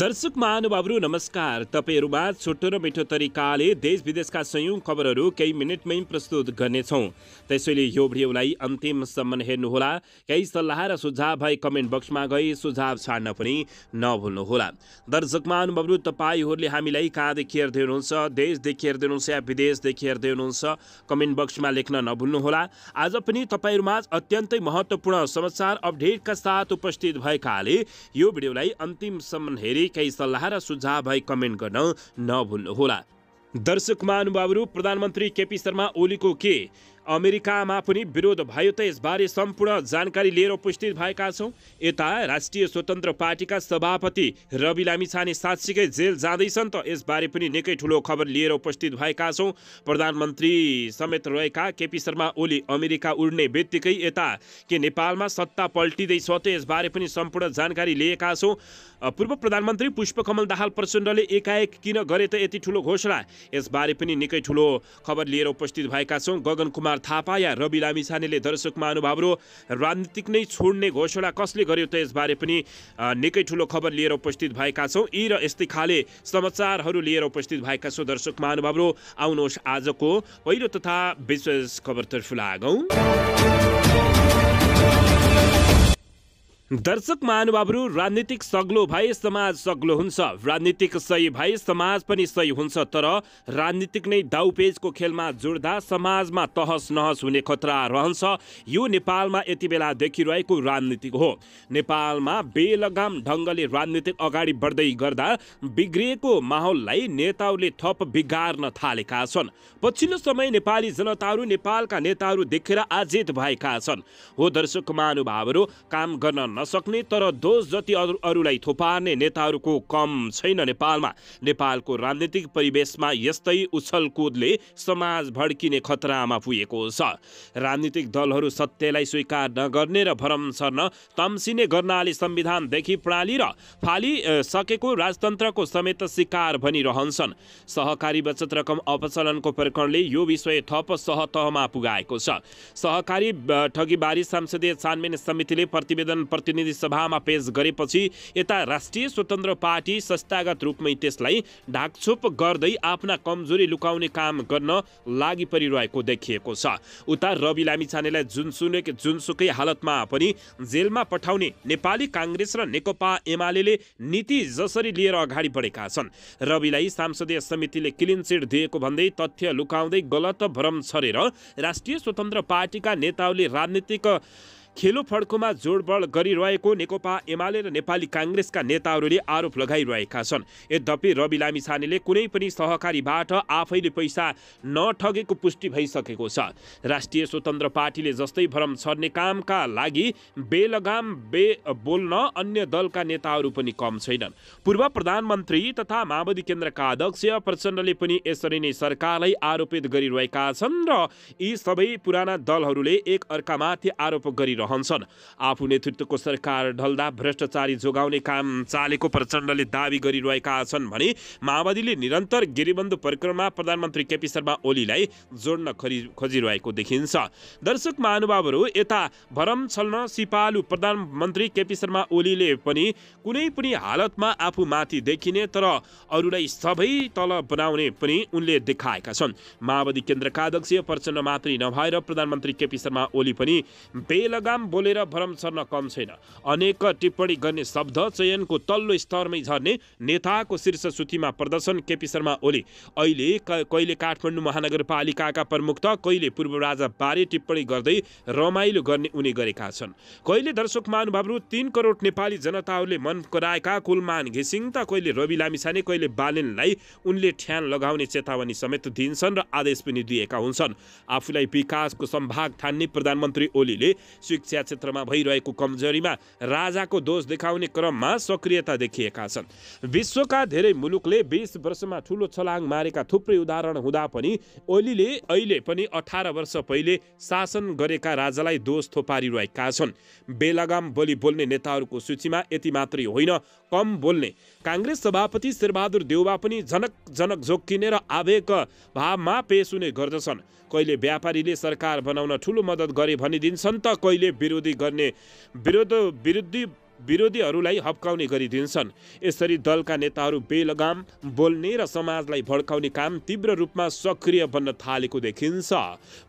दर्शक महानुभावहरू नमस्कार। तपाईँहरूमा छोटो र मिठो तरिकाले देश विदेशका सयौँ खबरहरू केही मिनटमै प्रस्तुत गर्नेछौँ। त्यसैले यो भिडियोलाई अन्तिमसम्म हेर्नुहोला। केही सल्लाह र सुझाव भए कमेन्ट बक्समा गई सुझाव छाड्न पनि नभुल्नुहोला। दर्शक महानुभावहरू तपाईँहरूले हामीलाई कहाँदेखि हेर्दै हुनुहुन्छ? देशदेखि हेर्दै हुनुहुन्छ या विदेशदेखि हेर्दै हुनुहुन्छ? कमेन्ट बक्समा लेख्न नभुल्नुहोला। आज पनि तपाईँहरूमा अत्यन्तै महत्त्वपूर्ण समाचार अपडेटका साथ उपस्थित भएकाले यो भिडियोलाई अन्तिमसम्म हेरी केही सल्लाह र सुझाव भई कमेन्ट गर्न नभुल्नुहोला। दर्शक महानुभावहरू प्रधानमन्त्री केपी शर्मा ओलीको के? अमेरिकामा पनि विरोध भयो त यसबारे सम्पूर्ण जानकारी लिएर उपस्थित भएका छौँ। यता राष्ट्रिय स्वतन्त्र पार्टीका सभापति रवि लामिछाने साँच्चीकै जेल जाँदैछन् त यसबारे पनि निकै ठुलो खबर लिएर उपस्थित भएका छौँ। प्रधानमन्त्री समेत रहेका केपी शर्मा ओली अमेरिका उड्ने बित्तिकै यता के नेपालमा सत्ता पल्टिँदैछ त यसबारे पनि सम्पूर्ण जानकारी लिएका छौँ। पूर्व प्रधानमन्त्री पुष्पकमल दाहाल प्रचण्डले एकाएक किन गरे त यति ठुलो घोषणा? यसबारे पनि निकै ठुलो खबर लिएर उपस्थित भएका छौँ। गगन कुमार थापा या रवि लामिछानेले दर्शक महानुभावहरू राजनीतिक नै छोड्ने घोषणा कसले गर्यो त यसबारे पनि निकै ठुलो खबर लिएर उपस्थित भएका छौँ। यी र यस्तै खाले समाचारहरू लिएर उपस्थित भएका छौँ दर्शक महानुभावहरू आउनुहोस् आजको पहिलो तथा विशेष खबरतर्फ लागौँ। दर्शक महानुभावहरू राजनीतिक सग्लो भए समाज सग्लो हुन्छ। राजनीतिक सही भए समाज पनि सही हुन्छ तर राजनीतिक नै दाउपेजको खेलमा जोड्दा समाजमा तहस नहस हुने खतरा रहन्छ। यो नेपालमा यति बेला देखिरहेको राजनीतिक हो। नेपालमा बेलगाम ढङ्गले राजनीतिक अगाडि बढ्दै गर्दा बिग्रिएको माहौललाई नेताहरूले थप बिगार्न थालेका छन्। पछिल्लो समय नेपाली जनताहरू नेपालका नेताहरू देखेर आजित भएका छन्। हो दर्शक महानुभावहरू काम गर्न नसक्ने तर दोष जति अरू अरूलाई थोपार्ने नेताहरूको कम छैन नेपालमा। नेपालको राजनीतिक परिवेशमा यस्तै उछलकुदले समाज भड्किने खतरामा पुगेको छ। राजनीतिक दलहरू सत्यलाई स्वीकार नगर्ने र भरम सर्न तम्सिने गर्नाले संविधानदेखि प्रणाली र फाली सकेको राजतन्त्रको समेत शिकार बनिरहन्छन् सहकारी बचत रकम अपचलनको प्रकरणले यो विषय थप सहतहमा पुगाएको छ। सहकारी ठगीबारी संसदीय छानबिन समितिले प्रतिवेदन प्रतिनिधि सभामा पेश गरेपछि यता राष्ट्रिय स्वतन्त्र पार्टी संस्थागत रूपमै त्यसलाई ढाकछोप गर्दै आफ्ना कमजोरी लुकाउने काम गर्न लागि परिरहेको देखिएको छ। उता रवि लामिछानेलाई जुनसुकै जुनसुकै हालतमा पनि जेलमा पठाउने नेपाली काङ्ग्रेस र नेकपा एमाले नीति जसरी लिएर अगाडि बढेका छन्। रविलाई सांसदीय समितिले क्लिन चिट दिएको भन्दै तथ्य लुकाउँदै गलत भ्रम छरेर राष्ट्रिय स्वतन्त्र पार्टीका नेताहरूले राजनीतिक खेलो फड्कोमा जोडबड गरिरहेको नेकपा एमाले र नेपाली काङ्ग्रेसका नेताहरूले आरोप लगाइरहेका छन्। यद्यपि रवि लामिछानेले कुनै पनि सहकारीबाट आफैले पैसा नठगेको पुष्टि भइसकेको छ। राष्ट्रिय स्वतन्त्र पार्टीले जस्तै भरम छर्ने कामका लागि बेलगाम बे बोल्न अन्य दलका नेताहरू पनि कम छैनन्। पूर्व प्रधानमन्त्री तथा माओवादी केन्द्रका अध्यक्ष प्रचण्डले पनि यसरी नै सरकारलाई आरोपित गरिरहेका छन् र यी सबै पुराना दलहरूले एक अर्कामाथि आरोप गरिरह रहन्छन् आफू नेतृत्वको सरकार ढल्दा भ्रष्टाचारी जोगाउने काम चालेको प्रचण्डले दावी गरिरहेका छन् भने माओवादीले निरन्तर गिरिबन्धु परिक्रमा प्रधानमन्त्री केपी शर्मा ओलीलाई जोड्न खोजिरहेको देखिन्छ। दर्शक महानुभावहरू यता भरम छल्न सिपालु प्रधानमन्त्री केपी शर्मा ओलीले पनि कुनै पनि हालतमा आफू माथि देखिने तर अरूलाई सबै तल बनाउने पनि उनले देखाएका छन्। माओवादी केन्द्रका अध्यक्ष प्रचण्ड मात्रै नभएर प्रधानमन्त्री केपी शर्मा ओली पनि बेलगा बोलेर भरम सर्न कम छैन। अनेक टिप्पणी गर्ने शब्द चयनको तल्लो स्तरमै झर्ने नेताको शीर्ष सूचीमा प्रदर्शन केपी शर्मा ओली। अहिले कहिले काठमाडौँ महानगरपालिकाका प्रमुख त कहिले पूर्व राजा बारे टिप्पणी गर्दै रमाइलो गर्ने उनी गरेका छन्। कहिले दर्शक महानुभावहरू तिन करोड नेपाली जनताहरूले मन कराएका कुलमान घिसिङ त कहिले रवि लामिछाने कहिले बालेनलाई उनले ठ्यान लगाउने चेतावनी समेत दिन्छन् र आदेश पनि दिएका हुन्छन्। आफूलाई विकासको सम्भाग ठान्ने प्रधानमन्त्री ओलीले शिक्षा क्षेत्रमा भइरहेको कमजोरीमा राजाको दोष देखाउने क्रममा सक्रियता देखिएका छन्। विश्वका धेरै मुलुकले बिस वर्षमा ठुलो छलाङ मारेका थुप्रै उदाहरण हुँदा पनि ओलीले अहिले पनि अठार वर्ष पहिले शासन गरेका राजालाई दोष थोपारिरहेका छन्। बेलगाम बोली बोल्ने नेताहरूको सूचीमा यति मात्रै होइन कम बोल्ने। काङ्ग्रेस सभापति शेरबहादुर देउबा पनि झनक झनक झोक्किने र आवेग भावमा पेश हुने गर्दछन्। कहिले व्यापारीले सरकार बनाउन ठुलो मद्दत गरे भनिदिन्छन् त कहिले विरोधी गर्ने विरोध विरोधी विरोधीहरूलाई हप्काउने गरिदिन्छन्। यसरी दलका नेताहरू बेलगाम बोल्ने र समाजलाई भड्काउने काम तीव्र रूपमा सक्रिय बन्न थालेको देखिन्छ।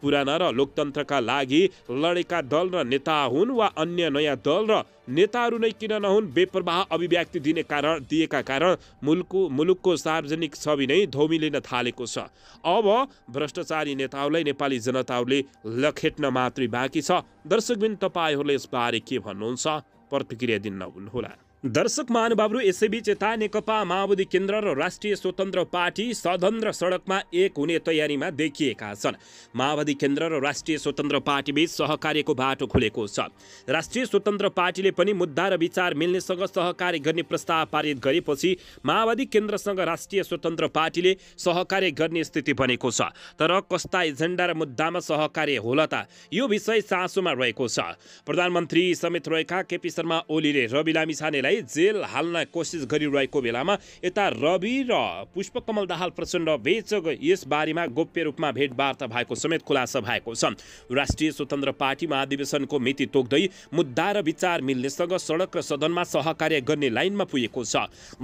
पुराना र लोकतन्त्रका लागि लडेका दल र नेता हुन् वा अन्य नयाँ दल र नेताहरू नै किन नहुन् बेप्रवाह अभिव्यक्ति दिने कारण दिएका कारण मुलुकको मुलुकको सार्वजनिक छवि नै धोमिलिन थालेको छ। अब भ्रष्टाचारी नेताहरूलाई नेपाली जनताहरूले लखेट्न मात्रै बाँकी छ। दर्शकबिन तपाईँहरूले यसबारे के भन्नुहुन्छ? प्रतिक्रिया दिन नभुल्नुहोला दर्शक महानुभावहरू यसैबीच यता नेकपा माओवादी केन्द्र र राष्ट्रिय स्वतन्त्र पार्टी सदन र सडकमा एक हुने तयारीमा देखिएका छन्। माओवादी केन्द्र र राष्ट्रिय स्वतन्त्र पार्टीबीच सहकार्यको बाटो खुलेको छ। राष्ट्रिय स्वतन्त्र पार्टीले पनि मुद्दा र विचार मिल्नेसँग सहकार्य गर्ने प्रस्ताव पारित गरेपछि माओवादी केन्द्रसँग राष्ट्रिय स्वतन्त्र पार्टीले सहकार्य गर्ने स्थिति बनेको छ। तर कस्ता एजेन्डा र मुद्दामा सहकार्य होला त यो विषय चासोमा रहेको छ। प्रधानमन्त्री समेत रहेका केपी शर्मा ओलीले रवि लामिछानेलाई जेल हाल्न कोसिस गरिरहेको बेलामा यता रवि र पुष्पकमल दाहाल प्रचण्ड बीच यसबारेमा गोप्य रूपमा भेटवार्ता भएको समेत खुलासा भएको छ राष्ट्रिय स्वतन्त्र पार्टी महाधिवेशनको मिति तोक्दै मुद्दा र विचार मिल्नेसँग सडक र सदनमा सहकार्य गर्ने लाइनमा पुगेको छ।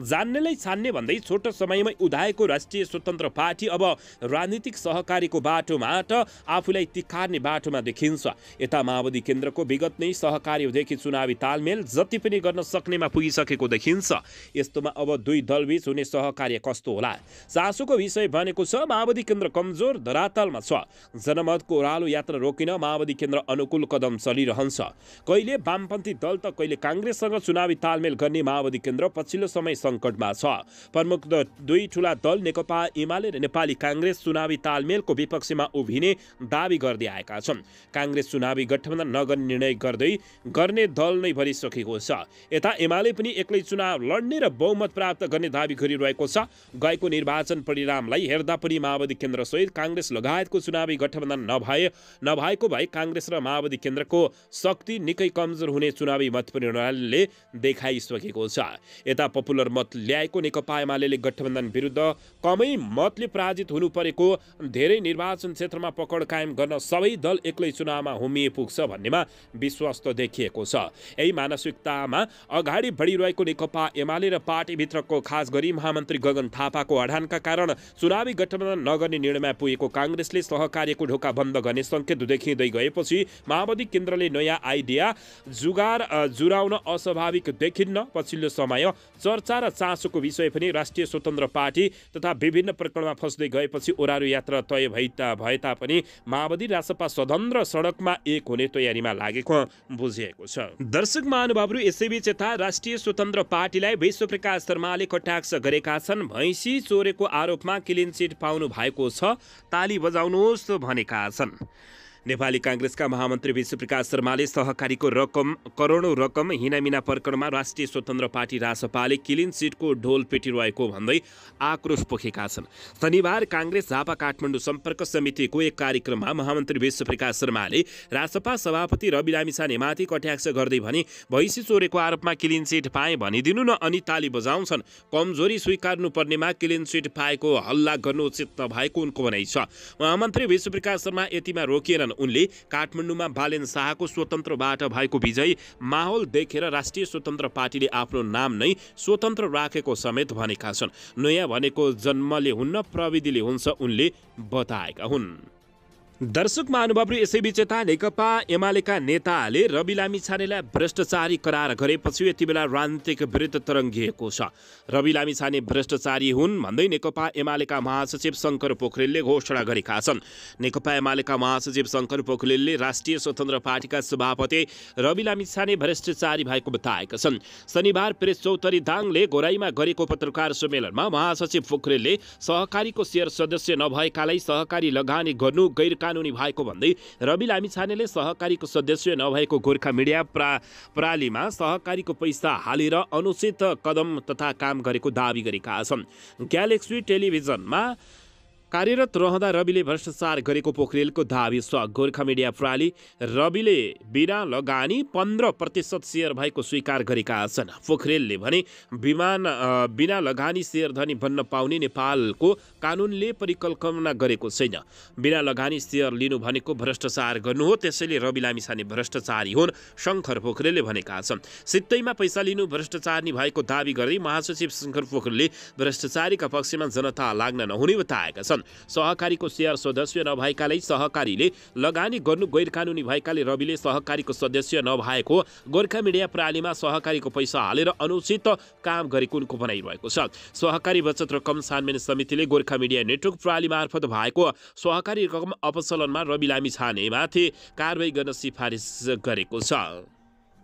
जान्नेलाई छान्ने भन्दै छोटो समयमै उदाएको राष्ट्रिय स्वतन्त्र पार्टी अब राजनीतिक सहकारीको बाटोबाट आफूलाई तिखार्ने बाटोमा देखिन्छ। यता माओवादी केन्द्रको विगत नै सहकारीदेखि चुनावी तालमेल जति पनि गर्न सक्नेमा पुगिसकेको देखिन्छ। यस्तोमा अब दुई दलबीच हुने सहकार्य कस्तो होला? चासोको विषय बनेको छ माओवादी केन्द्र कमजोर धरातलमा छ। जनमतको ओह्रालो यात्रा रोकिन माओवादी केन्द्र अनुकूल कदम चलिरहन्छ। कहिले वामपन्थी दल त कहिले काङ्ग्रेससँग चुनावी तालमेल गर्ने माओवादी केन्द्र पछिल्लो समय सङ्कटमा छ। प्रमुख दुई ठुला दल नेकपा एमाले र नेपाली काङ्ग्रेस चुनावी तालमेलको विपक्षमा उभिने दावी गर्दै आएका छन्। काङ्ग्रेस चुनावी गठबन्धन नगर्ने निर्णय गर्दै गर्ने दल नै भरिसकेको छ। यता एमाले एमाले पनि एक्लै चुनाव लड्ने र बहुमत प्राप्त गर्ने दावी गरिरहेको छ। गएको निर्वाचन परिणामलाई हेर्दा पनि माओवादी केन्द्रसहित काङ्ग्रेस लगायतको चुनावी गठबन्धन नभए नभएको भए काङ्ग्रेस र माओवादी केन्द्रको शक्ति निकै कमजोर हुने चुनावी मत परिणामले देखाइसकेको छ। यता पपुलर मत ल्याएको नेकपा एमाले गठबन्धन विरुद्ध कमै मतले पराजित हुनु परेको धेरै निर्वाचन क्षेत्रमा पकड कायम गर्न सबै दल एक्लै चुनावमा हुमिए पुग्छ भन्नेमा विश्वास त देखिएको छ। यही मानसिकतामा अगाडि बढिरहेको नेकपा एमाले र पार्टीभित्रको खास गरी महामन्त्री गगन थापाको अडानका कारण चुनावी गठबन्धन नगर्ने निर्णयमा पुगेको काङ्ग्रेसले सहकार्यको ढोका बन्द गर्ने सङ्केत देखिँदै गएपछि माओवादी केन्द्रले नयाँ आइडिया जुगार जुराउन अस्वाभाविक देखिन्न। पछिल्लो समय चर्चा र चासोको विषय पनि राष्ट्रिय स्वतन्त्र पार्टी तथा विभिन्न प्रकरणमा फस्दै गएपछि ओह्रालो यात्रा तय भइ भए तापनि माओवादी रासपा सदन र सडकमा एक हुने तयारीमा लागेको बुझिएको छ। दर्शक महानुभावहरू यसैबीच यता राष्ट्रिय राष्ट्रिय स्वतन्त्र पार्टीलाई विश्वप्रकाश शर्माले कटाक्ष गरेका छन्। भैँसी चोरेको आरोपमा क्लिन चिट पाउनु भएको छ। ताली बजाउनुहोस् भनेका छन्। नेपाली काङ्ग्रेसका महामन्त्री विश्वप्रकाश शर्माले सहकारीको रकम करोडौँ रकम हिनामिना प्रकरणमा राष्ट्रिय स्वतन्त्र पार्टी रासपाले क्लिन सिटको ढोल पेटिरहेको भन्दै आक्रोश पोखेका छन्। शनिबार काङ्ग्रेस झापा काठमाडौँ सम्पर्क समितिको एक कार्यक्रममा महामन्त्री विश्वप्रकाश शर्माले रासपा सभापति रवि लामिछानेमाथि कट्याक्ष गर्दै भने भैँसी चोरेको आरोपमा क्लिन सिट पाए भनिदिनु न अनि ताली बजाउँछन्। कमजोरी स्वीकार्नु पर्नेमा क्लिन सिट पाएको हल्ला गर्नु उचित नभएको उनको भनाइ छ महामन्त्री विश्वप्रकाश शर्मा यतिमा रोकिएनन्। उनले काठमाडौँमा बालेन शाहको स्वतन्त्रबाट भएको विजय माहौल देखेर राष्ट्रिय स्वतन्त्र पार्टीले आफ्नो नाम नै स्वतन्त्र राखेको समेत भनेका छन्। नयाँ भनेको जन्मले हुन्न प्रविधिले हुन्छ उनले बताएका हुन्। दर्शक महानुभावहरू यसैबीच यता नेकपा एमालेका नेताले रवि लामी छानेलाई भ्रष्टाचारी करार गरेपछि यति बेला राजनीतिक विरुद्ध तरङ्गिएको छ। रवि लामी छाने भ्रष्टाचारी हुन् भन्दै नेकपा एमालेका महासचिव शङ्कर पोखरेलले घोषणा गरेका छन्। नेकपा एमालेका महासचिव शङ्कर पोखरेलले राष्ट्रिय स्वतन्त्र पार्टीका सभापति रवि लामी छाने भ्रष्टाचारी भएको बताएका छन्। शनिबार प्रेस चौधरी दाङले गोराईमा गरेको पत्रकार सम्मेलनमा महासचिव पोखरेलले सहकारीको सेयर सदस्य नभएकालाई सहकारी लगानी गर्नु गैर कानुनी भएको भन्दै रवि लामिछानेले सहकारीको सदस्य नभएको गोर्खा मिडिया प्रा प्रालीमा सहकारीको पैसा हालेर अनुचित कदम तथा काम गरेको दावी गरेका छन्। ग्यालेक्सी टेलिभिजनमा कार्यरत रहँदा रविले भ्रष्टाचार गरेको पोखरेलको दावी छ गोर्खा मिडिया प्रणाली रविले बिना लगानी पन्ध्र प्रतिशत सेयर भएको स्वीकार गरेका छन्। पोखरेलले भने विमान बिना लगानी सेयर धनी बन्न पाउने नेपालको कानुनले परिकल्पना गरेको छैन। बिना लगानी सेयर लिनु भनेको भ्रष्टाचार गर्नु हो त्यसैले रवि लामिछाने भ्रष्टाचारी हुन् शङ्कर पोखरेलले भनेका छन्। सित्तैमा पैसा लिनु भ्रष्टाचार भएको दावी गर्दै महासचिव शङ्कर पोखरेलले भ्रष्टाचारीका पक्षमा जनता लाग्न नहुने बताएका छन्। छन्। सहकारीको सेयर सदस्य नभएकाले सहकारीले लगानी गर्नु गैर कानुनी भएकाले रविले सहकारीको सदस्य नभएको गोर्खा मिडिया प्रणालीमा सहकारीको पैसा हालेर अनुचित काम गरेको उनको भनाइरहेको छ। सहकारी बचत रकम छानबिन समितिले गोर्खा मिडिया नेटवर्क प्रणाली मार्फत भएको सहकारी रकम अपसलनमा रवि लामी छानेमाथि कारवाही गर्न सिफारिस गरेको छ।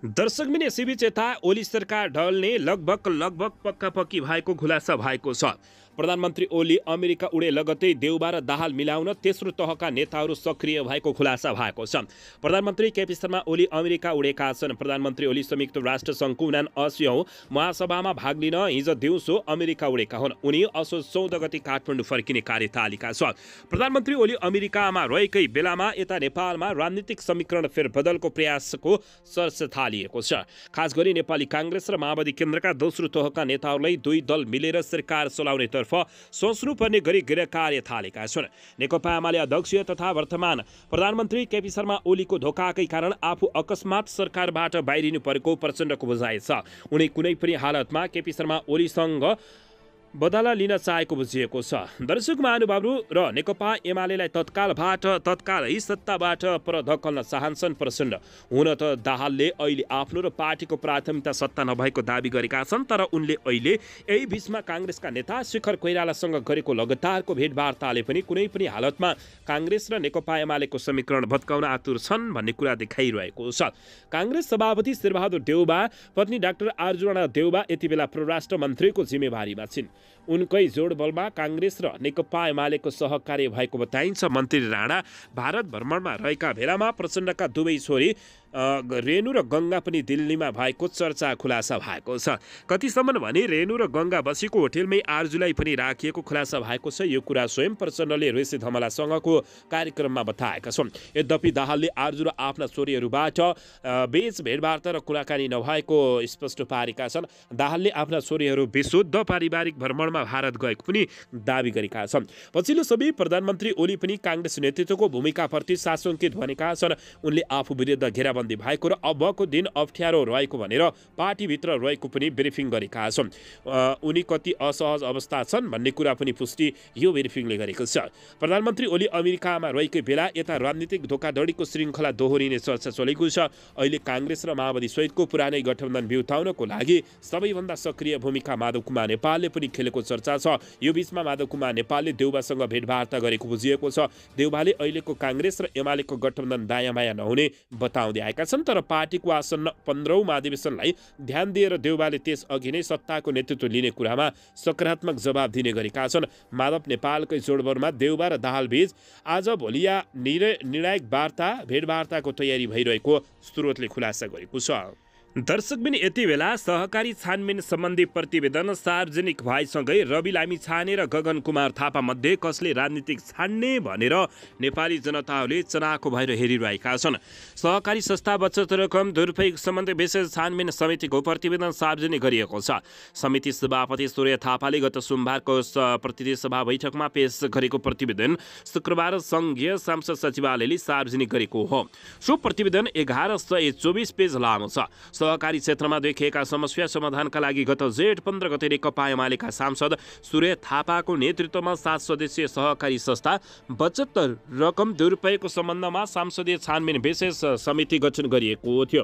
दर्शक मिने सिबी यता ओली सरकार ढल्ने लगभग लगभग पक्का पक्की भएको खुलासा भएको छ। प्रधानमन्त्री ओली अमेरिका उडे लगतै देउबा र दाहाल मिलाउन तेस्रो तहका नेताहरू सक्रिय भएको खुलासा भएको छ। प्रधानमन्त्री केपी शर्मा ओली अमेरिका उडेका छन्। प्रधानमन्त्री ओली संयुक्त राष्ट्र सङ्घको उना असियौँ महासभामा भाग लिन हिजो दिउँसो अमेरिका उडेका हुन्। उनी असो चौध गति काठमाडौँ फर्किने कार्यतालिका छ। प्रधानमन्त्री ओली अमेरिकामा रहेकै बेलामा यता नेपालमा राजनीतिक समीकरण फेरबदलको प्रयासको सर्च थालिएको छ। खास गरी नेपाली काङ्ग्रेस र माओवादी केन्द्रका दोस्रो तहका नेताहरूलाई दुई दल मिलेर सरकार चलाउने तर्फ सोच्नुपर्ने गरी गृह कार्य थालेका छन्। नेकपा एमाले अध्यक्ष तथा वर्तमान प्रधानमन्त्री केपी शर्मा ओलीको धोकाकै कारण आफू अकस्मात सरकारबाट बाहिरिनु परेको प्रचण्डको बुझाइ छ। उनी कुनै पनि हालतमा केपी शर्मा ओलीसँग बदला लिन चाहेको बुझिएको छ। दर्शक महानुभावहरू र नेकपा एमालेलाई तत्कालबाट तत्कालै सत्ताबाट पर धक्कल्न चाहन्छन् प्रचण्ड। हुन त दाहालले अहिले आफ्नो र पार्टीको प्राथमिकता सत्ता नभएको दावी गरेका छन् तर उनले अहिले यही बिचमा काङ्ग्रेसका नेता शिखर कोइरालासँग गरेको लगातारको भेटवार्ताले पनि कुनै पनि हालतमा काङ्ग्रेस र नेकपा एमालेको समीकरण भत्काउन आतुर छन् भन्ने कुरा देखाइरहेको छ। काङ्ग्रेस सभापति शेरबहादुर देउबा पत्नी डाक्टर आर्जुना देउबा यति बेला परराष्ट्र मन्त्रीको जिम्मेवारीमा छिन्। उनकै जोडबलमा काङ्ग्रेस र नेकपा एमालेको सहकार्य भएको बताइन्छ मन्त्री राणा भारत भ्रमणमा रहेका बेलामा प्रचण्डका दुवै छोरी रेणु र गङ्गा पनि दिल्लीमा भएको चर्चा खुलासा भएको छ। कतिसम्म भने रेणु र गङ्गा बसेको होटेलमै आर्जुलाई पनि राखिएको खुलासा भएको छ। यो कुरा स्वयं प्रचण्डले ऋषि धमलासँगको कार्यक्रममा बताएका छन्। यद्यपि दाहालले आर्जु र आफ्ना छोरीहरूबाट बेच भेटवार्ता र कुराकानी नभएको स्पष्ट पारेका छन्। दाहालले आफ्ना छोरीहरू विशुद्ध पारिवारिक भ्रमणमा भारत गएको पनि दावी गरेका छन्। पछिल्लो सबै प्रधानमन्त्री ओली पनि काङ्ग्रेस नेतृत्वको भूमिकाप्रति साशङ्कित भनेका छन्। उनले आफू विरुद्ध घेराबन्दी बन्दी भएको र अबको दिन अप्ठ्यारो रहेको भनेर पार्टीभित्र रहेको पनि ब्रिफिङ गरेका छन्। उनी कति असहज अवस्था छन् भन्ने कुरा पनि पुष्टि यो ब्रिफिङले गरेको छ। प्रधानमन्त्री ओली अमेरिकामा रहेको बेला यता राजनीतिक धोकाधडीको श्रृङ्खला दोहोरिने चर्चा चलेको छ। अहिले काङ्ग्रेस र माओवादी सहितको पुरानै गठबन्धन बिउताउनको लागि सबैभन्दा सक्रिय भूमिका माधव कुमार नेपालले पनि खेलेको चर्चा छ। यो बिचमा माधव कुमार नेपालले देउबासँग भेटवार्ता गरेको बुझिएको छ। देउबाले अहिलेको काङ्ग्रेस र एमालेको गठबन्धन दायाँ बायाँ नहुने बताउँदै आएका छन् तर पार्टीको आसन्न पन्ध्रौँ महाधिवेशनलाई ध्यान दिएर देउबाले त्यस अघि नै सत्ताको नेतृत्व लिने कुरामा सकारात्मक जवाब दिने गरेका छन्। माधव नेपालकै जोडबरमा देउबा र दाहालबीच आज भोलिया निर्णायक वार्ता भेटवार्ताको तयारी भइरहेको स्रोतले खुलासा गरेको छ। दर्शक पनि यति बेला सहकारी छानबिन सम्बन्धी प्रतिवेदन सार्वजनिक भएसँगै रवि लामी छाने र गगन कुमार थापा मध्ये कसले राजनीतिक छान्ने भनेर नेपाली जनताहरूले चनाको भएर हेरिरहेका छन्। सहकारी संस्था बचत रकम दुरुपयोग सम्बन्धी विशेष छानबिन समितिको प्रतिवेदन सार्वजनिक गरिएको छ। समिति सभापति सूर्य थापाले गत सोमबारको प्रतिनिधि सभा बैठकमा पेश गरेको प्रतिवेदन शुक्रबार सङ्घीय सांसद सचिवालयले सार्वजनिक गरेको हो। सो प्रतिवेदन एघार सय चौबिस पेज लामो छ। सहकारी क्षेत्रमा देखिएका समस्या समाधानका लागि गत जेठ पन्ध्र गते नेकपा एमालेका सांसद सूर्य थापाको नेतृत्वमा सात सदस्यीय सहकारी संस्था बचत रकम दुरुपयोगको सम्बन्धमा सांसदीय छानबिन विशेष समिति गठन गरिएको थियो।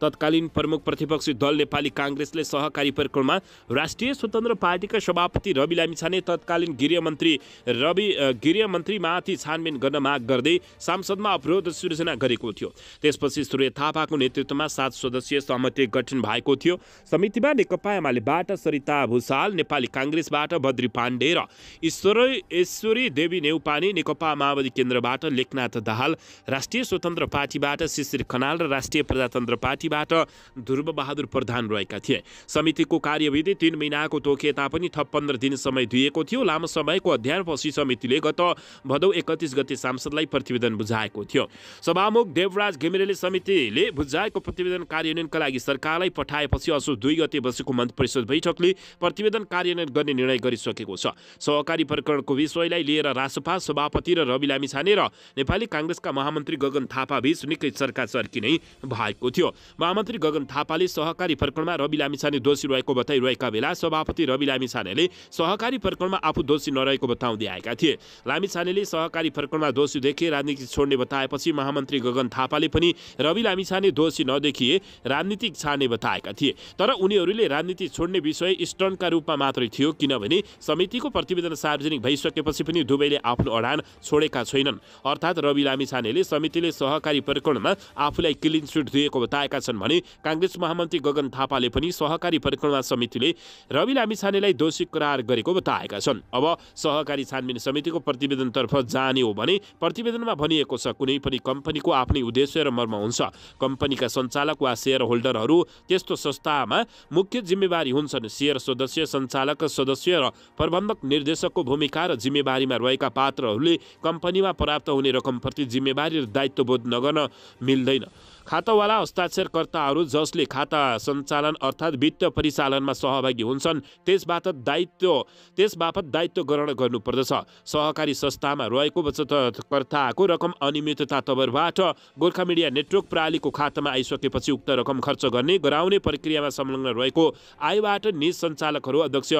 तत्कालीन प्रमुख प्रतिपक्षी दल नेपाली काङ्ग्रेसले सहकारी प्रकरणमा राष्ट्रिय स्वतन्त्र पार्टीका सभापति रवि लामिछाने तत्कालीन गृहमन्त्री रवि गृहमन्त्रीमाथि छानबिन गर्न माग गर्दै सांसदमा अवरोध सृजना गरेको थियो। त्यसपछि सूर्य थापाको नेतृत्वमा सात सदस्यीय सहमति गठन भएको थियो। समितिमा नेकपा एमालेबाट सरिता भूषाल नेपाली काङ्ग्रेसबाट बद्री पाण्डे र ईश्वरी ईश्वरी देवी नेउपाने नेकपा माओवादी केन्द्रबाट लेखनाथ दाहाल राष्ट्रिय स्वतन्त्र पार्टीबाट शिशिर खनाल र राष्ट्रिय प्रजातन्त्र पार्टीबाट ध्रुवबहादुर प्रधान रहेका थिए। समितिको कार्यविधि तिन महिनाको तोकिए तापनि थप पन्ध्र दिन समय दिएको थियो। लामो समयको अध्ययनपछि समितिले गत भदौ एकतिस गते सांसदलाई प्रतिवेदन बुझाएको थियो। सभामुख देवराज घिमिरेले समितिले बुझाएको प्रतिवेदन कार्यान्वयनका लागि सरकारलाई पठाएपछि असोज दुई गते बसेको मन्त्री परिषद बैठकले प्रतिवेदन कार्यान्वयन गर्ने निर्णय गरिसकेको छ। सहकारी प्रकरणको विषयलाई लिएर रासपा सभापति र रवि लामिछाने र नेपाली काङ्ग्रेसका महामन्त्री गगन थापा बीच निकै चर्का चर्की नै भएको थियो। महामन्त्री गगन थापाले सहकारी प्रकरणमा रवि लामिछाने दोषी रहेको बताइरहेका बेला सभापति रवि लामिछानेले सहकारी प्रकरणमा आफू दोषी नरहेको बताउँदै आएका थिए। लामिछानेले सहकारी प्रकरणमा दोषी देखे राजनीति छोड्ने बताएपछि महामन्त्री गगन थापाले पनि रवि लामिछाने दोषी नदेखिए राजनीतिक छाड्ने बताएका थिए। तर उनीहरूले राजनीति छोड्ने विषय स्टर्नका रूपमा मात्रै थियो किनभने समितिको प्रतिवेदन सार्वजनिक भइसकेपछि पनि दुवैले आफ्नो अडान छोडेका छैनन्। अर्थात् रवि लामिछानेले समितिले सहकारी प्रकरणमा आफूलाई क्लिन सुट दिएको बताएका छन् भने काङ्ग्रेस महामन्त्री गगन थापाले पनि सहकारी प्रकरणमा समितिले रवि लामिछानेलाई दोषी करार गरेको बताएका छन्। अब सहकारी छानबिन समितिको प्रतिवेदनतर्फ जाने हो भने प्रतिवेदनमा भनिएको छ कुनै पनि कम्पनीको आफ्नै उद्देश्य र मर्म हुन्छ। कम्पनीका सञ्चालक वा सेयर होल्डरहरू त्यस्तो संस्थामा मुख्य जिम्मेवारी हुन्छन्। सेयर सदस्य सञ्चालक सदस्य र प्रबन्धक निर्देशकको भूमिका र जिम्मेवारीमा रहेका पात्रहरूले कम्पनीमा प्राप्त हुने रकमप्रति जिम्मेवारी र दायित्वबोध नगर्न मिल्दैन। खातावाला हस्ताक्षरकर्ताहरू जसले खाता सञ्चालन अर्थात् वित्त परिचालनमा सहभागी हुन्छन् त्यसबाट दायित्व त्यसबापत दायित्व ग्रहण गर्नुपर्दछ। सहकारी संस्थामा रहेको बचतकर्ताको रकम अनियमितता तबरबाट गोर्खा मिडिया नेटवर्क प्रणालीको खातामा आइसकेपछि उक्त रकम खर्च गर्ने गराउने प्रक्रियामा संलग्न रहेको आयबाट निसञ्चालकहरू अध्यक्ष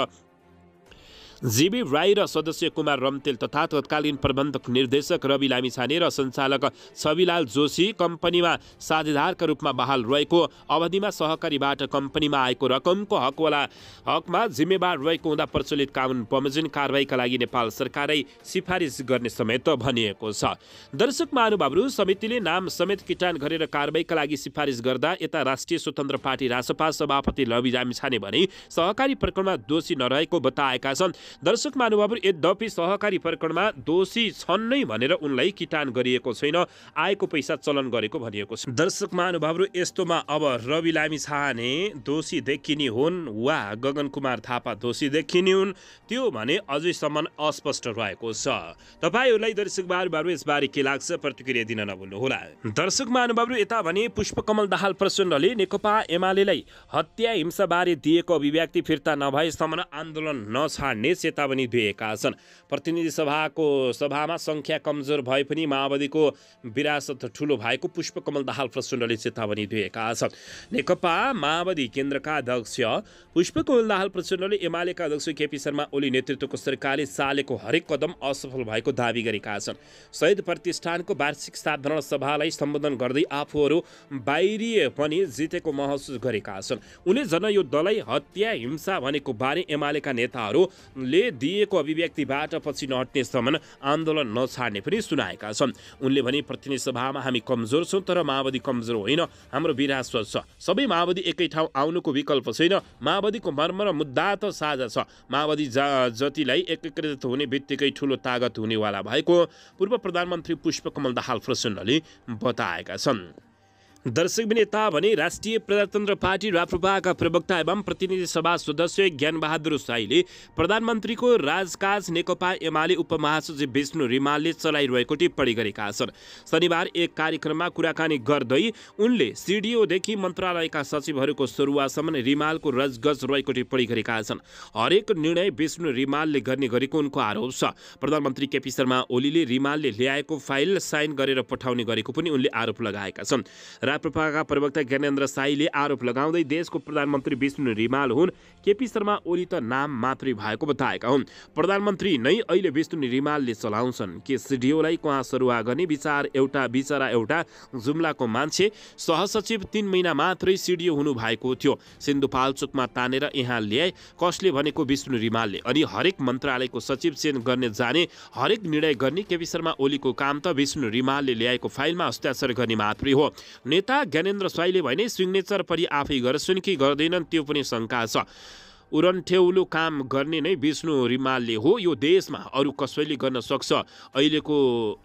जीबी राई र सदस्य कुमार रम्तेल तथा तत्कालीन प्रबन्धक निर्देशक रवि लामिछाने र सञ्चालक छविलाल जोशी कम्पनीमा साझेदारका रूपमा बहाल रहेको अवधिमा सहकारीबाट कम्पनीमा आएको रकमको हकवाला हकमा जिम्मेवार रहेको हुँदा प्रचलित कानुन बमोजिम कारवाहीका लागि नेपाल सरकारै सिफारिस गर्ने समेत भनिएको छ। दर्शक महानुभावहरू समितिले नाम समेत किटान गरेर कारवाहीका लागि सिफारिस गर्दा यता राष्ट्रिय स्वतन्त्र पार्टी रासपा सभापति रवि लामिछाने भने सहकारी प्रकरणमा दोषी नरहेको बताएका छन्। दर्शक महानुभावहरू यद्यपि सहकारी प्रकरणमा दोषी छन् नै भनेर उनलाई किटान गरिएको छैन। आएको पैसा चलन गरेको भनिएको छ। दर्शक महानुभावहरू यस्तोमा अब रवि लामी छाने दोषी देखिने हुन् वा गगन कुमार थापा दोषी देखिने हुन् त्यो भने अझैसम्म अस्पष्ट रहेको छ। तपाईँहरूलाई दर्शक महानुभावहरू यसबारे के लाग्छ प्रतिक्रिया दिन नभुल्नुहोला। दर्शक महानुभावहरू यता भने पुष्पकमल दाहाल प्रचण्डले नेकपा एमालेलाई हत्या हिंसाबारे दिएको अभिव्यक्ति फिर्ता नभएसम्म आन्दोलन नछाड्ने चेतावनी दिएका छन्। प्रतिनिधि सभाको सभामा सङ्ख्या कमजोर भए पनि माओवादीको विरासत ठुलो भएको पुष्पकमल दाहाल प्रचण्डले चेतावनी दिएका छन्। नेकपा माओवादी केन्द्रका अध्यक्ष पुष्पकमल दाहाल प्रचण्डले एमालेका अध्यक्ष केपी शर्मा ओली नेतृत्वको सरकारले चालेको हरेक कदम असफल भएको दावी गरेका छन्। शहीद प्रतिष्ठानको वार्षिक साधारण सभालाई सम्बोधन गर्दै आफूहरू बाहिरिए पनि जितेको महसुस गरेका छन्। उनले जनयुद्धलाई हत्या हिंसा भनेको बारे एमालेका नेताहरूले उनले दिएको अभिव्यक्तिबाट पछि नहट्नेसम्म आन्दोलन नछाड्ने पनि सुनाएका छन्। उनले भने प्रतिनिधि सभामा हामी कमजोर छौँ तर माओवादी कमजोर होइन। हाम्रो विरासत छ। सबै माओवादी एकै ठाउँ आउनुको विकल्प छैन। माओवादीको मर्म र मुद्दा त साझा छ। माओवादी जतिलाई एकीकृत हुने बित्तिकै ठुलो तागत हुनेवाला भएको पूर्व प्रधानमन्त्री पुष्पकमल दाहाल प्रचण्डले बताएका छन्। दर्शक नेता भने राष्ट्रिय प्रजातन्त्र पार्टी राप्रपाका प्रवक्ता एवं प्रतिनिधि सभा सदस्य ज्ञानबहादुर साईले प्रधानमन्त्रीको राजकाज नेकपा एमाले उपमहासचिव विष्णु रिमालले चलाइरहेको टिप्पणी गरेका छन्। शनिबार एक कार्यक्रममा कुराकानी गर्दै उनले सिडिओदेखि मन्त्रालयका सचिवहरूको सरुवासम्म रिमालको रजगज रहेको टिप्पणी गरेका छन्। हरेक निर्णय विष्णु रिमालले गर्ने गरेको उनको आरोप छ। प्रधानमन्त्री केपी शर्मा ओलीले रिमालले ल्याएको फाइल साइन गरेर पठाउने गरेको पनि उनले आरोप लगाएका छन्। राप्रपाका प्रवक्ता ज्ञानेन्द्र साईले आरोप लगाउँदै देशको प्रधानमन्त्री विष्णु रिमाल हुन्। केपी शर्मा ओली त नाम मात्रै भएको बताएका हुन्। प्रधानमन्त्री नै अहिले विष्णु रिमालले चलाउँछन्। के सिडिओलाई कहाँ सरुवा गर्ने विचार एउटा विचारा एउटा जुम्लाको मान्छे? सहसचिव तिन महिना मात्रै सिडिओ हुनु भएको थियो सिन्धुपाल्चोकमा तानेर यहाँ ल्याए कसले भनेको विष्णु रिमालले? अनि हरेक मन्त्रालयको सचिव चयन गर्ने जाने हरेक निर्णय गर्ने केपी शर्मा ओलीको काम त विष्णु रिमालले ल्याएको फाइलमा हस्ताक्षर गर्ने मात्रै हो। नेता ज्ञानेन्द्र स्वाईले भने सिग्नेचर परि आफै गर्छन् कि गर्दैनन् त्यो पनि शङ्का छ। उरन्ठेउलो काम गर्ने नै विष्णु रिमालले हो। यो देशमा अरू कसैले गर्न सक्छ? अहिलेको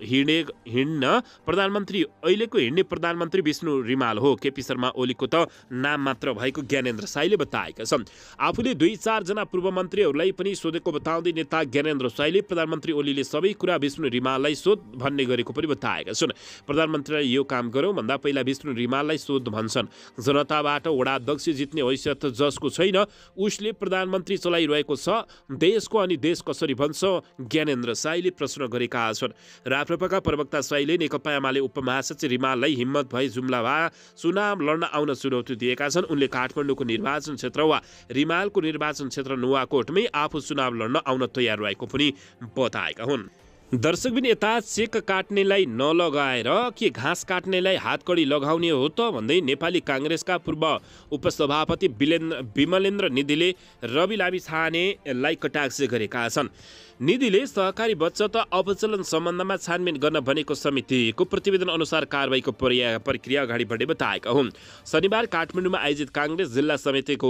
हिँडे हिँड्न प्रधानमन्त्री अहिलेको हिँड्ने प्रधानमन्त्री विष्णु रिमाल हो। केपी शर्मा ओलीको त नाम मात्र भएको ज्ञानेन्द्र साईले बताएका छन्। आफूले दुई चारजना पूर्व मन्त्रीहरूलाई पनि सोधेको बताउँदै नेता ज्ञानेन्द्र साईले प्रधानमन्त्री ओलीले सबै कुरा विष्णु रिमाललाई सोध भन्ने गरेको पनि बताएका छन्। प्रधानमन्त्रीलाई यो काम गरौँ भन्दा पहिला विष्णु रिमाललाई सोध भन्छन्। जनताबाट वडा अध्यक्ष जित्ने हैसियत जसको छैन उसले प्रधानमन्त्री चलाइरहेको छ। देशको अनि देश कसरी भन्छ? ज्ञानेन्द्र साईले प्रश्न गरेका छन्। राप्रपाका प्रवक्ता साईले नेकपा एमाले उपमहासचिव रिमाललाई हिम्मत भए जुम्ला भए चुनाव लड्न आउन चुनौती दिएका छन्। उनले काठमाडौँको निर्वाचन क्षेत्र वा रिमालको निर्वाचन क्षेत्र नुवाकोटमै आफू चुनाव लड्न आउन तयार रहेको पनि बताएका हुन्। दर्शकबिन यता चेक काट्नेलाई नलगाएर के घाँस काट्नेलाई हातकडी लगाउने हो त भन्दै नेपाली काङ्ग्रेसका पूर्व उपसभापति विमलेन्द्र निधिले रवि लामी छानेलाई कटाक्ष गरेका छन्। निधिले सहकारी बचत अपचलन सम्बन्धमा छानबिन गर्न बनेको समितिको प्रतिवेदन अनुसार कारवाहीको प्रक्रिया अगाडि बढे बताएका हुन्। शनिबार काठमाडौँमा आयोजित काङ्ग्रेस जिल्ला समितिको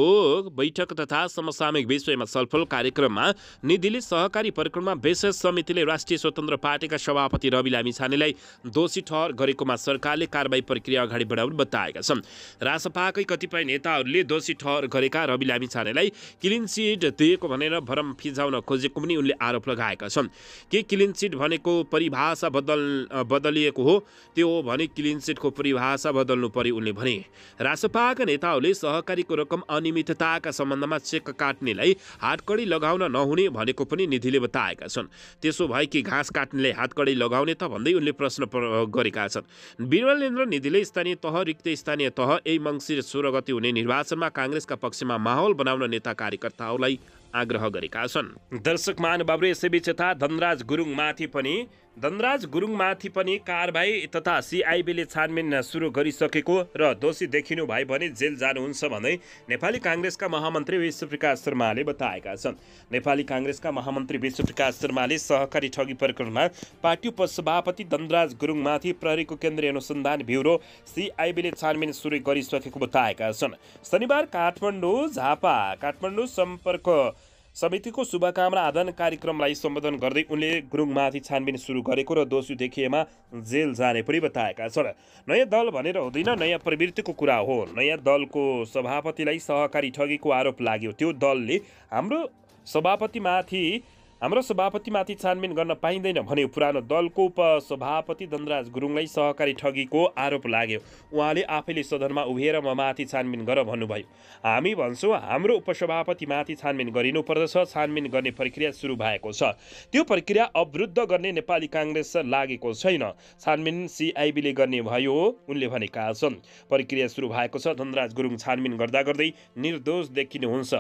बैठक तथा समसामयिक विषयमा छलफल कार्यक्रममा निधिले सहकारी प्रकरणमा विशेष समितिले राष्ट्रिय स्वतन्त्र पार्टीका सभापति रवि लामी छानेलाई दोषी ठहर गरेकोमा सरकारले कारवाही प्रक्रिया अगाडि बढाउने बताएका छन्। रासपाकै कतिपय नेताहरूले दोषी ठहर गरेका रवि लामी छानेलाई क्लिन चिट दिएको भनेर भरम फिजाउन खोजेको पनि उनले आरोप लगाएका छन्। के क्लिन चिट भनेको परिभाषा बदल बदलिएको हो? त्यो भने क्लिन चिटको परिभाषा बदल्नु पर्यो उनले भने। रासपाका नेताहरूले सहकारीको रकम अनियमितताका सम्बन्धमा चेक काट्नेलाई हातकडी लगाउन नहुने भनेको पनि निधिले बताएका छन्। त्यसो भए कि घाँस काट्नेलाई हातकडी लगाउने त भन्दै उनले प्रश्न गरेका छन्। बिरवलेन्द्र निधिले स्थानीय तह रिक्त स्थानीय तह यही मङ्सिर सोह्र गति हुने निर्वाचनमा काङ्ग्रेसका पक्षमा माहौल बनाउन नेता कार्यकर्ताहरूलाई आग्रह गरेका छन्। दर्शक महानुभावले यसैबीच यता धनराज गुरुङमाथि पनि धनराज गुरुङमाथि पनि कारबाही तथा सिआइबीले छानबिन सुरु गरिसकेको र दोषी देखिनु भए भने जेल जानुहुन्छ भन्दै नेपाली काङ्ग्रेसका महामन्त्री विश्वप्रकाश शर्माले बताएका छन्। नेपाली काङ्ग्रेसका महामन्त्री विश्वप्रकाश शर्माले सहकारी ठगी प्रकरणमा पार्टी उपसभापति धनराज गुरुङमाथि प्रहरीको केन्द्रीय अनुसन्धान ब्युरो सिआइबीले छानबिन सुरु गरिसकेको बताएका छन्। शनिबार काठमाडौँ झापा काठमाडौँ सम्पर्क समितिको शुभकामना आदान कार्यक्रमलाई सम्बोधन गर्दै उनले गुरुङमाथि छानबिन सुरु गरेको र दोषी देखिएमा जेल जाने पनि बताएका छन्। नयाँ दल भनेर हुँदैन नयाँ प्रवृत्तिको कुरा हो। नयाँ दलको सभापतिलाई सहकारी ठगीको आरोप लाग्यो। त्यो दलले हाम्रो सभापतिमाथि हाम्रो सभापतिमाथि छानबिन गर्न पाइँदैन भन्यो। पुरानो दलको उपसभापति धनराज गुरुङलाई सहकारी ठगीको आरोप लाग्यो। उहाँले आफैले सदनमा उभिएर म माथि छानबिन गर भन्नुभयो। हामी भन्छौँ हाम्रो उपसभापतिमाथि छानबिन गरिनुपर्दछ छानबिन गर्ने प्रक्रिया सुरु भएको छ। त्यो प्रक्रिया अवरुद्ध गर्ने नेपाली काङ्ग्रेस लागेको छैन। छानबिन सिआइबीले गर्ने भयो उनले भनेका छन्। प्रक्रिया सुरु भएको छ धनराज गुरुङ छानबिन गर्दा गर्दै निर्दोष देखिनुहुन्छ।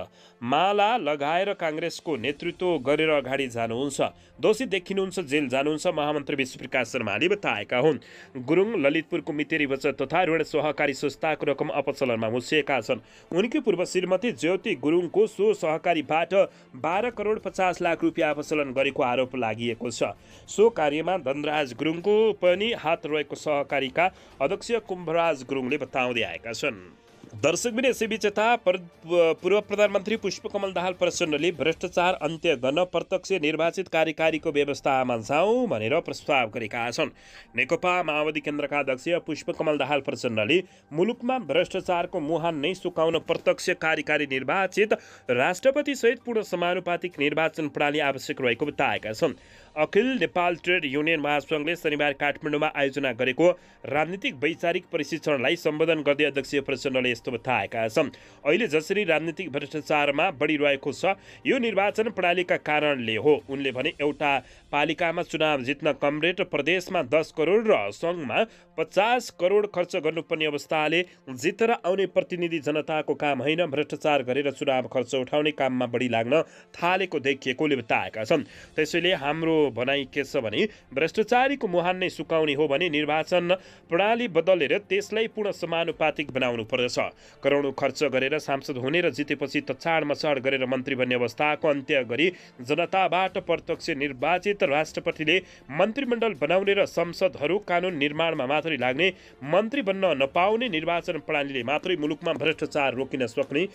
माला लगाएर काङ्ग्रेसको नेतृत्व गरेर अगाडि जानुहुन्छ। दोषी देखिनुहुन्छ जेल जानुहुन्छ महामन्त्री विश्वप्रकाश शर्माले बताएका हुन्। गुरुङ ललितपुरको मितेरी बचत तथा ऋण सहकारी संस्थाको रकम अपचलनमा मुसिएका छन्। उनकी पूर्व श्रीमती ज्योति गुरुङको सो सहकारीबाट बाह्र करोड पचास लाख रुपियाँ अपचलन गरेको आरोप लागि छ। सो कार्यमा धनराज गुरुङको पनि हात रहेको सहकारीका अध्यक्ष कुम्भराज गुरुङले बताउँदै आएका छन्। दर्शकबिन यसैबीच यता पूर्व प्रधानमन्त्री पुष्पकमल दाहाल प्रचण्डले भ्रष्टाचार अन्त्य गर्न प्रत्यक्ष निर्वाचित कार्यकारीको व्यवस्थामा जाउँ भनेर प्रस्ताव गरेका छन्। नेकपा माओवादी केन्द्रका अध्यक्ष पुष्पकमल दाहाल प्रचण्डले मुलुकमा भ्रष्टाचारको मुहान नै सुकाउन प्रत्यक्ष कार्यकारी निर्वाचित राष्ट्रपतिसहित पूर्ण समानुपातिक निर्वाचन प्रणाली आवश्यक रहेको बताएका छन्। अखिल नेपाल ट्रेड युनियन महासङ्घले शनिबार काठमाडौँमा आयोजना गरेको राजनीतिक वैचारिक प्रशिक्षणलाई सम्बोधन गर्दै अध्यक्ष प्रचण्डले यस्तो बताएका छन्। अहिले जसरी राजनीतिक भ्रष्टाचारमा बढिरहेको छ यो निर्वाचन प्रणालीका कारणले हो। उनले भने एउटा पालिकामा चुनाव जित्न कमरेड प्रदेशमा दस करोड र सङ्घमा पचास करोड खर्च गर्नुपर्ने अवस्थाले जितेर आउने प्रतिनिधि जनताको काम होइन। भ्रष्टाचार गरेर चुनाव खर्च उठाउने काममा बढी लाग्न थालेको देखिएकोले बताएका छन्। त्यसैले हाम्रो भनाइ के छ भने भ्रष्टाचारीको मुहान नै सुकाउने हो भने निर्वाचन प्रणाली बदलेर त्यसलाई पूर्ण समानुपातिक बनाउनु पर्दछ। करोडौँ खर्च गरेर सांसद हुने र जितेपछि तछाड मछाड गरेर मन्त्री बन्ने अवस्थाको अन्त्य गरी जनताबाट प्रत्यक्ष निर्वाचित राष्ट्रपतिले मन्त्रीमण्डल बनाउने र संसदहरू कानुन निर्माणमा मात्रै लाग्ने मन्त्री बन्न नपाउने निर्वाचन प्रणालीले मात्रै मुलुकमा भ्रष्टाचार रोकिन सक्ने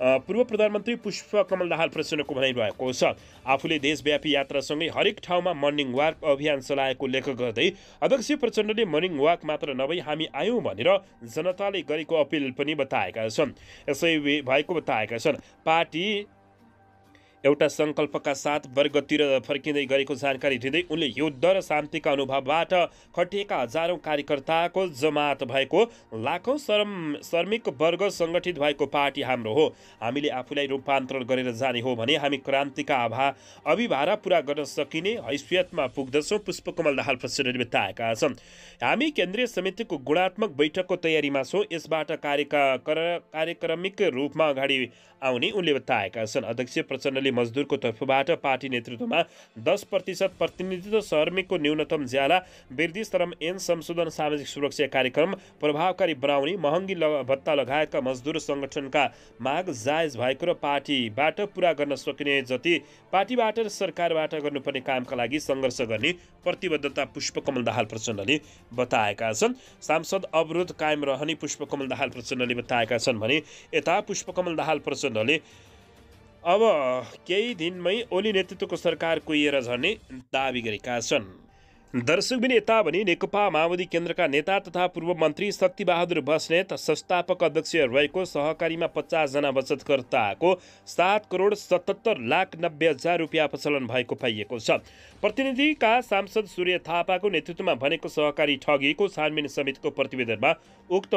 पूर्व प्रधानमन्त्री पुष्पकमल दाहाल प्रचण्डको भनाइरहेको छ। आफूले देशव्यापी यात्रासँगै हरेक ठाउँमा मर्निङ वाक अभियान चलाएको उल्लेख गर्दै अध्यक्ष प्रचण्डले मर्निङ वाक मात्र नभई हामी आयौँ भनेर जनताले गरेको अपिल पनि बताएका छन्। यसै भएको बताएका छन्। पार्टी एउटा सङ्कल्पका साथ वर्गतिर फर्किँदै गरेको जानकारी दिँदै उनले युद्ध र शान्तिका अनुभवबाट खटिएका हजारौँ कार्यकर्ताको जमात भएको लाखौँ श्रम श्रमिक वर्ग सङ्गठित भएको पार्टी हाम्रो हो। हामीले आफूलाई रूपान्तरण गरेर जाने हो भने हामी क्रान्तिका आभा अभिभारा पुरा गर्न सकिने हैसियतमा पुग्दछौँ पुष्पकमल दाहाल प्रचण्डले बताएका छन्। हामी केन्द्रीय समितिको गुणात्मक बैठकको तयारीमा छौँ यसबाट कार्यका कार्यक्रमिक रूपमा अगाडि आउने उनले बताएका छन्। अध्यक्ष प्रचण्डले मजदुरको तर्फबाट पार्टी नेतृत्वमा दस प्रतिशत प्रतिनिधित्व श्रमिकको न्यूनतम ज्याला वृद्धि श्रम एन संशोधन सामाजिक सुरक्षा कार्यक्रम प्रभावकारी बनाउने महँगी भत्ता लगायतका मजदुर सङ्गठनका माग जायज भएको र पार्टीबाट पुरा गर्न सकिने जति पार्टीबाट र सरकारबाट गर्नुपर्ने कामका लागि सङ्घर्ष गर्ने प्रतिबद्धता पुष्पकमल दाहाल प्रचण्डले बताएका छन्। सांसद अवरोध कायम रहने पुष्पकमल दाहाल प्रचण्डले बताएका छन् भने यता पुष्पकमल दाहाल प्रचण्डले अब केही दिनमै ओली नेतृत्वको सरकार कुहिएर झर्ने दावी गरेका छन्। दर्शकबिन यता भने नेकपा माओवादी केन्द्रका नेता तथा पूर्व मन्त्री शक्तिबहादुर बस्नेत संस्थापक अध्यक्ष रहेको सहकारीमा पचासजना बचतकर्ताको सात करोड सतहत्तर लाख नब्बे हजार रुपियाँ प्रचलन भएको पाइएको छ। प्रतिनिधिका सांसद सूर्य थापाको नेतृत्वमा भनेको सहकारी ठगिएको छानबिन समितिको प्रतिवेदनमा उक्त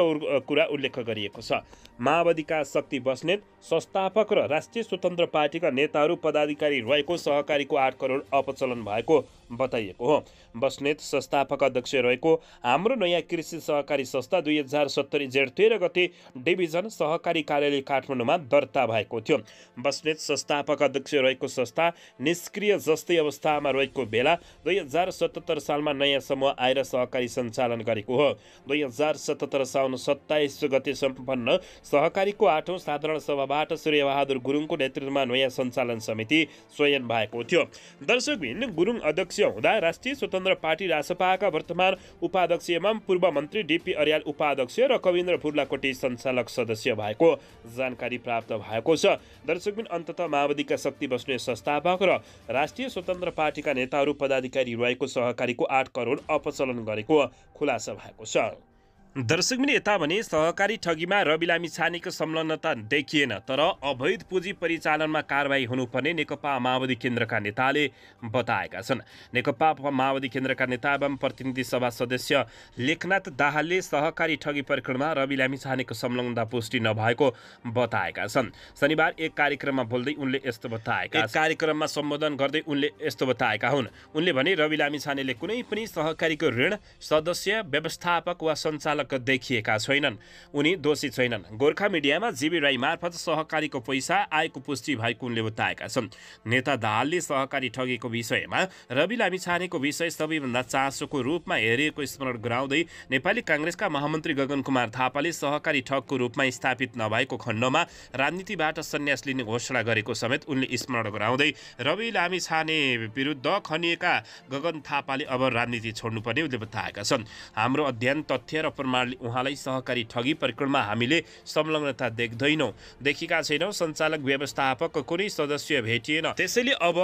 कुरा उल्लेख गरिएको छ। माओवादीका शक्ति बस्नेत संस्थापक र राष्ट्रिय स्वतन्त्र पार्टीका नेताहरू पदाधिकारी रहेको सहकारीको आठ करोड अपचलन भएको बताइएको हो। बस्नेत संस्थापक अध्यक्ष रहेको हाम्रो नयाँ कृषि सहकारी संस्था दुई हजार सत्तरी जेठ तेह्र गते डिभिजन सहकारी कार्यालय काठमाडौँमा दर्ता भएको थियो। बस्नेत संस्थापक अध्यक्ष रहेको संस्था निष्क्रिय जस्तै अवस्थामा रहेको बेला दुई हजार सतहत्तर सालमा नयाँ समूह आएर सहकारी सञ्चालन गरेको हो। दुई हजार सतहत्तर साउन सत्ताइस गते सम्पन्न सहकारीको आठौँ साधारण सभाबाट सूर्यबहादुर गुरुङको नेतृत्वमा नयाँ सञ्चालन समिति स्वयं भएको थियो। दर्शकबिन गुरुङ अध्यक्ष हुँदा राष्ट्रिय स्वतन्त्र पार्टी रासपाका वर्तमान उपाध्यक्ष एवं पूर्व मन्त्री डिपी अर्याल उपाध्यक्ष र कविन्द्र फुर्लाकोटी सञ्चालक सदस्य भएको जानकारी प्राप्त भएको छ। दर्शकबिन अन्तत माओवादीका शक्ति बस्ने संस्थापक र राष्ट्रिय स्वतन्त्र पार्टीका नेताहरू पदाधिकारी रहेको सहकारीको आठ करोड अपचलन गरेको खुलासा भएको छ। दर्शकबिन यता भने सहकारी ठगीमा रवि लामी छानेको संलग्नता देखिएन तर अवैध पुँजी परिचालनमा कारवाही हुनुपर्ने नेकपा माओवादी केन्द्रका नेताले बताएका छन्। नेकपा माओवादी केन्द्रका नेता एवं प्रतिनिधि सभा सदस्य लेखनाथ दाहालले सहकारी ठगी प्रकरणमा रवि लामी छानेको संलग्नता पुष्टि नभएको बताएका छन्। शनिबार एक कार्यक्रममा बोल्दै उनले यस्तो बताएका कार्यक्रममा सम्बोधन गर्दै उनले यस्तो बताएका हुन्। उनले भने रवि लामी छानेले कुनै पनि सहकारीको ऋण सदस्य व्यवस्थापक वा सञ्चालक चालक देखिएका छैनन्। उनी दोषी छैनन्। गोर्खा मिडियामा जीवी राई मार्फत सहकारीको पैसा आएको पुष्टि भएको उनले बताएका छन्? नेता दाहालले सहकारी ठगेको विषयमा रवि लामिछानेको विषय सबैभन्दा चासोको रूपमा हेरिएको स्मरण गराउँदै नेपाली काङ्ग्रेसका महामन्त्री गगन कुमार थापाले सहकारी ठगको रूपमा स्थापित नभएको खण्डमा राजनीतिबाट सन्यास लिने घोषणा गरेको समेत उनले स्मरण गराउँदै रवि लामिछाने विरुद्ध खनिएका गगन थापाले अब राजनीति छोड्नुपर्ने उनले बताएका छन्। हाम्रो अध्ययन तथ्य र उहाँलाई सहकारी ठगी प्रकरणमा हामीले संलग्नता देख्दैनौँ। देखेका छैनौँ सञ्चालक व्यवस्थापक कुनै सदस्य भेटिएन। त्यसैले अब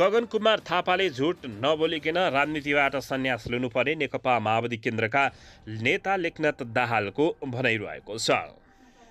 गगन कुमार थापाले झुट नबोलिकन राजनीतिबाट सन्यास लिनुपर्ने नेकपा माओवादी केन्द्रका नेता लेखनाथ दाहालको भनाइरहेको छ।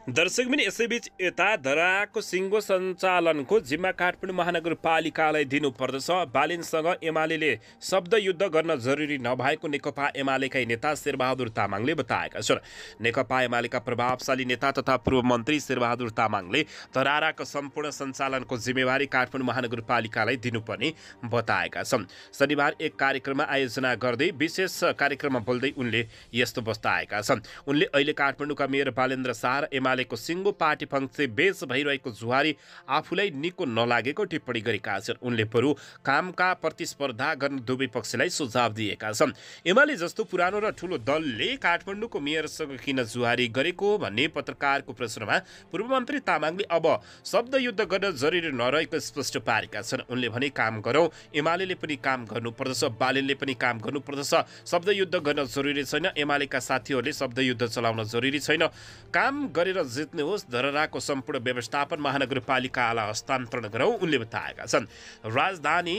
दर्शक पनि यसैबीच यता धराको सिङ्गो सञ्चालनको जिम्मा काठमाडौँ महानगरपालिकालाई दिनुपर्दछ। बालिनसँग एमाले शब्द युद्ध गर्न जरुरी नभएको नेकपा एमालेका नेता शेरबहादुर तामाङले बताएका छन्। नेकपा एमालेका प्रभावशाली नेता तथा पूर्व मन्त्री शेरबहादुर तामाङले धराराको सम्पूर्ण सञ्चालनको जिम्मेवारी काठमाडौँ महानगरपालिकालाई दिनुपर्ने बताएका छन्। शनिबार एक कार्यक्रममा आयोजना गर्दै विशेष कार्यक्रममा बोल्दै उनले यस्तो बताएका छन्। उनले अहिले काठमाडौँका मेयर बालेन्द्र शाह एमाले एमालेको सिङ्गो पार्टी फङ्से बेच भइरहेको जुहारी आफूलाई निको नलागेको टिप्पणी गरेका छन्। उनले बरु कामका प्रतिस्पर्धा गर्न दुवै पक्षलाई सुझाव दिएका छन्। एमाले जस्तो पुरानो र ठुलो दलले काठमाडौँको मेयरसँग किन जुहारी गरेको भन्ने पत्रकारको प्रश्नमा पूर्व मन्त्री तामाङले अब शब्दयुद्ध गर्न जरुरी नरहेको स्पष्ट पारेका छन्। उनले भने काम गरौँ। एमाले पनि काम गर्नुपर्दछ। बालेनले पनि काम गर्नुपर्दछ। शब्दयुद्ध गर्न जरुरी छैन। एमालेका साथीहरूले शब्दयुद्ध चलाउन जरुरी छैन। काम गरेर जित्नुहोस् धरहराको सम्पूर्ण व्यवस्थापन महानगरपालिकालाई हस्तान्तरण गरौँ उनले बताएका छन् राजधानी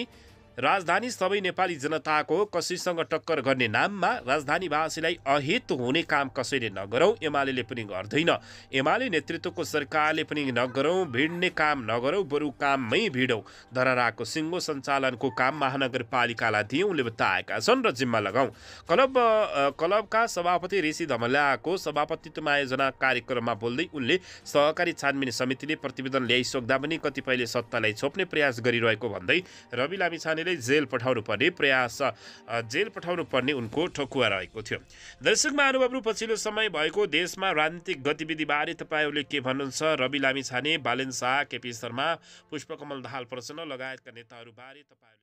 राजधानी सबै नेपाली जनताको कसैसँग टक्कर गर्ने नाममा राजधानीवासीलाई अहित हुने काम कसैले नगरौँ एमाले पनि गर्दैन। एमाले नेतृत्वको सरकारले पनि नगरौँ भिड्ने काम नगरौँ बरु काममै भिडौँ। धरहराको सिङ्गो सञ्चालनको काम महानगरपालिकालाई दिए उनले बताएका छन् र जिम्मा लगाउँ क्लब क्लबका सभापति ऋषि धमलाको सभापतित्वमा आयोजना कार्यक्रममा बोल्दै उनले सहकारी छानबिन समितिले प्रतिवेदन ल्याइसक्दा पनि कतिपयले सत्तालाई छोप्ने प्रयास गरिरहेको भन्दै रवि लामी नै जेल पठाउनु पर्ने प्रयास जेल पठाउनु पर्ने उनको ठकुवा रहेको थियो। दर्शक महानुभावहरू पछिल्लो समय भएको देशमा राजनीतिक गतिविधिबारे तपाईँहरूले के भन्नुहुन्छ? रवि लामी छाने बालेन शाह केपी शर्मा पुष्पकमल दाहाल प्रचण्ड लगायतका नेताहरूबारे तपाईँहरूले